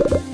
you.